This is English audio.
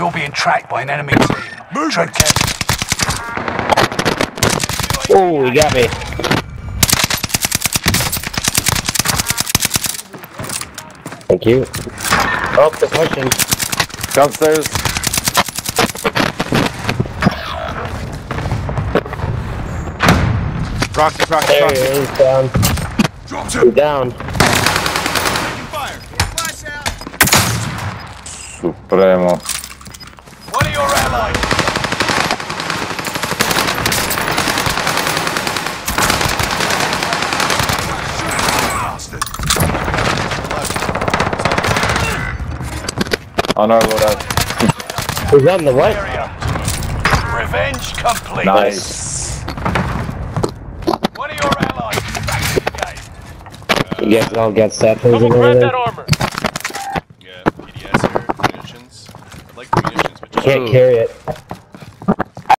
You're being tracked by an enemy team. Tread carefully. Oh, he got me. Thank you. Oh, they're pushing. Downstairs. Roxy, Roxy, There he is, down. Dropped He's him. down. Fire. Supremo. One of your allies. On our loadout. He's on the what? Area. Revenge complete. Nice. One of your allies is back in the game. You guys all got sapphires and Someone grab that armor. Can't carry it.